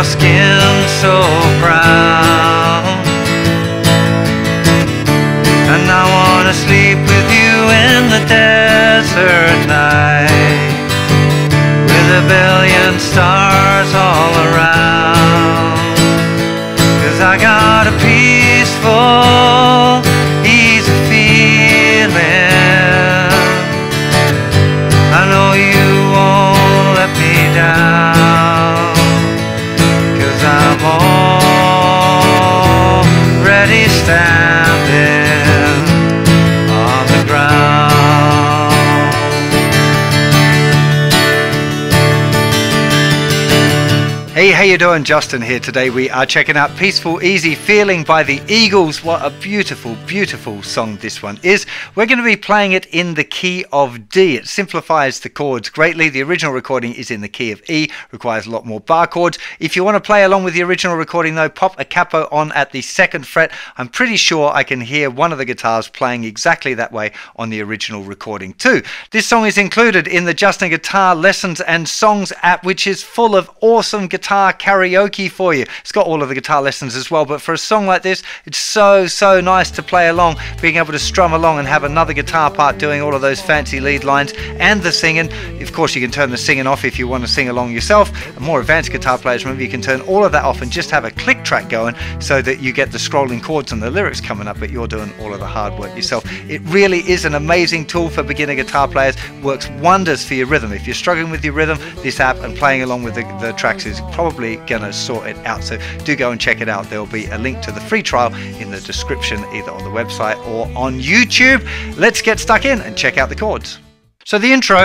your skin so brown. And I wanna sleep with you in the desert night, with a billion stars all around. Hey, how you doing? Justin here today. We are checking out Peaceful Easy Feeling by the Eagles. What a beautiful, beautiful song this one is. We're going to be playing it in the key of D. It simplifies the chords greatly. The original recording is in the key of E, requires a lot more bar chords. If you want to play along with the original recording though, pop a capo on at the second fret. I'm pretty sure I can hear one of the guitars playing exactly that way on the original recording too. This song is included in the JustinGuitar Lessons and Songs app, which is full of awesome guitar karaoke for you. It's got all of the guitar lessons as well, but for a song like this, it's so, so nice to play along, being able to strum along and have another guitar part doing all of those fancy lead lines and the singing. Of course, you can turn the singing off if you want to sing along yourself. And more advanced guitar players, remember, you can turn all of that off and just have a click track going so that you get the scrolling chords and the lyrics coming up, but you're doing all of the hard work yourself. It really is an amazing tool for beginner guitar players, works wonders for your rhythm. If you're struggling with your rhythm, this app and playing along with the, the tracks is probably going to sort it out. So do go and check it out. There will be a link to the free trial in the description, either on the website or on YouTube. Let's get stuck in and check out the chords. So the intro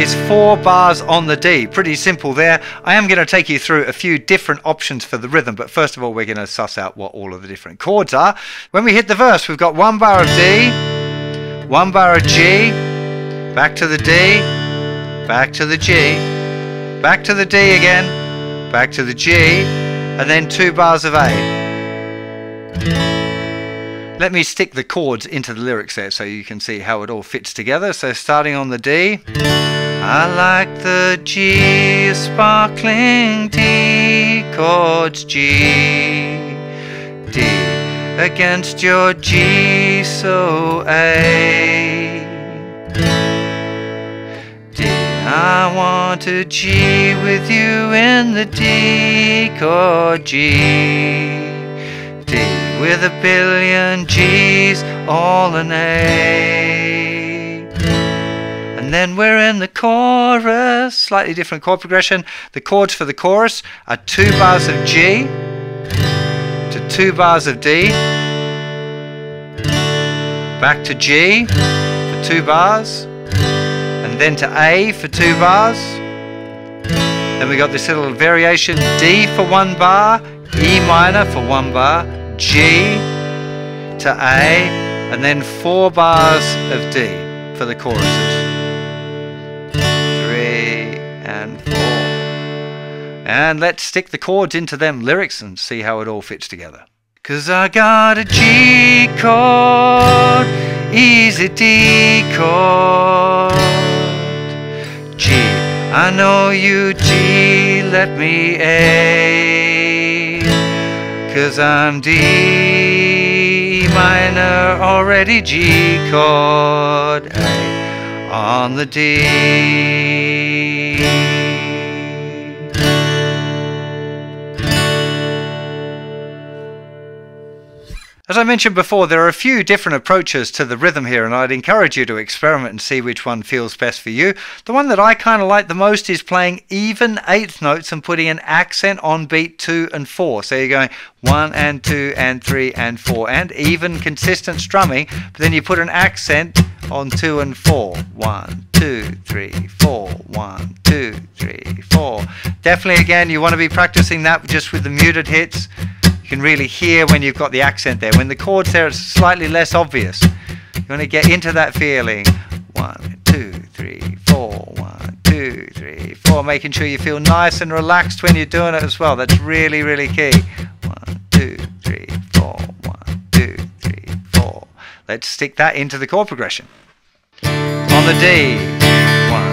is four bars on the D. Pretty simple there. I am going to take you through a few different options for the rhythm, but first of all, we're going to suss out what all of the different chords are. When we hit the verse, we've got one bar of D, one bar of G, back to the D, back to the G, back to the D again, back to the G, and then two bars of A. Let me stick the chords into the lyrics there so you can see how it all fits together. So starting on the D, I like the G, sparkling D chords G, D against your G, so A. I want a G with you in the D chord G. D with a billion G's, all an A. And then we're in the chorus, slightly different chord progression. The chords for the chorus are two bars of G to two bars of D, back to G for two bars, then to A for two bars. Then we got this little variation D for one bar, E minor for one bar, G to A, and then four bars of D for the choruses. Three and four. And let's stick the chords into them lyrics and see how it all fits together. Cause I got a G chord, easy D chord. I know you G, let me A. Cause I'm D minor, already G chord A on the D. As I mentioned before, there are a few different approaches to the rhythm here, and I'd encourage you to experiment and see which one feels best for you. The one that I kind of like the most is playing even eighth notes and putting an accent on beat two and four. So you're going one and two and three and four, and even consistent strumming, but then you put an accent on two and four. One, two, three, four. One, two, three, four. Definitely, again, you want to be practicing that just with the muted hits. You can really hear when you've got the accent there. When the chord's there, it's slightly less obvious. You want to get into that feeling. One, two, three, four. One, two, three, four. Making sure you feel nice and relaxed when you're doing it as well. That's really, really key. One, two, three, four. One, two, three, four. Let's stick that into the chord progression. On the D. One,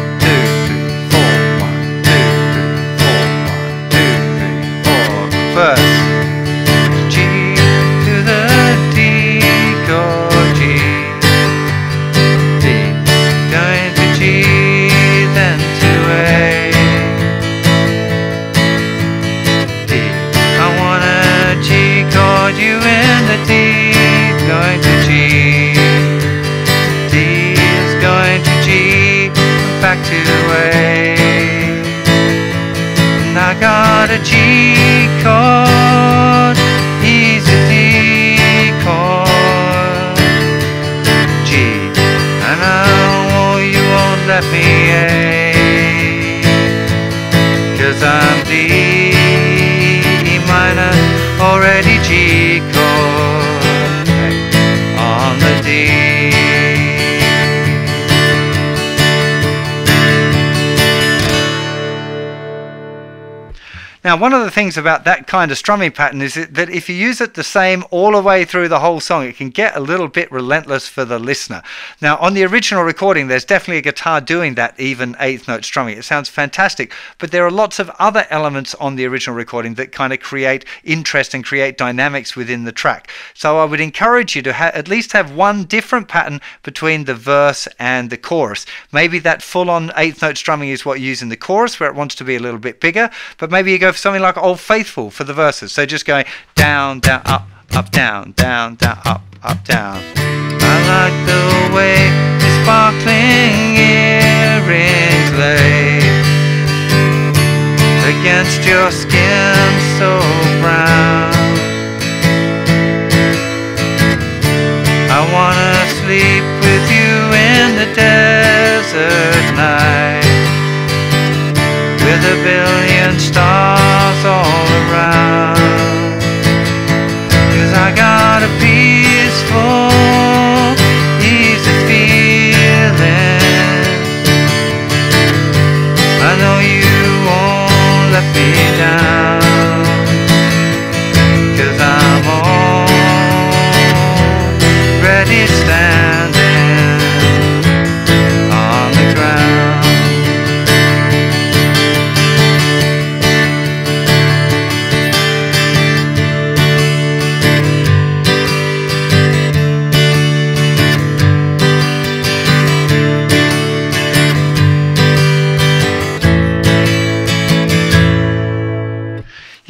to A. And I got a G chord, E's a D chord. G, and I know you won't let me Now, one of the things about that kind of strumming pattern is that if you use it the same all the way through the whole song, it can get a little bit relentless for the listener. Now, on the original recording, there's definitely a guitar doing that even eighth note strumming. It sounds fantastic, but there are lots of other elements on the original recording that kind of create interest and create dynamics within the track. So I would encourage you to ha- at least have one different pattern between the verse and the chorus. Maybe that full on eighth note strumming is what you use in the chorus, where it wants to be a little bit bigger, but maybe you go for something like Old Faithful for the verses. So just going down, down, up, up, down, down, down, up, up, down. I like the way the sparkling earrings lay against your skin so brown. I wanna sleep with you in the desert night with a billion stars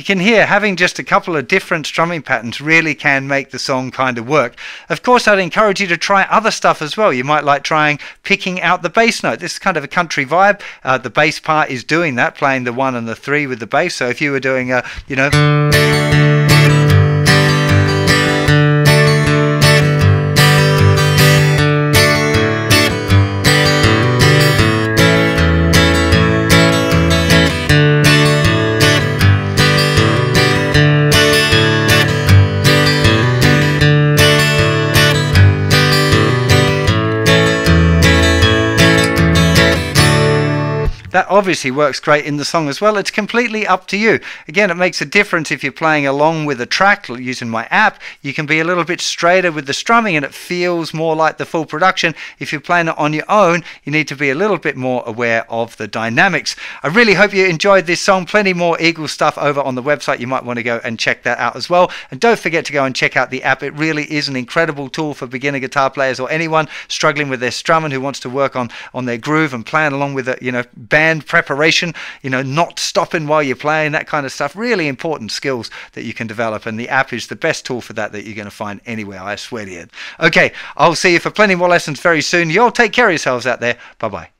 can hear having just a couple of different strumming patterns really can make the song kind of work. Of course, I'd encourage you to try other stuff as well. You might like trying picking out the bass note. This is kind of a country vibe. Uh, the bass part is doing that, playing the one and the three with the bass. So if you were doing a, you know. That obviously works great in the song as well. It's completely up to you. Again, it makes a difference if you're playing along with a track using my app. You can be a little bit straighter with the strumming and it feels more like the full production. If you're playing it on your own, you need to be a little bit more aware of the dynamics. I really hope you enjoyed this song. Plenty more Eagle stuff over on the website. You might want to go and check that out as well. And don't forget to go and check out the app. It really is an incredible tool for beginner guitar players or anyone struggling with their strumming who wants to work on on their groove and playing along with a you know band preparation, you know, not stopping while you're playing, that kind of stuff. Really important skills that you can develop, and the app is the best tool for that that you're going to find anywhere. I swear to you. Okay, I'll see you for plenty more lessons very soon. You all take care of yourselves out there. Bye bye.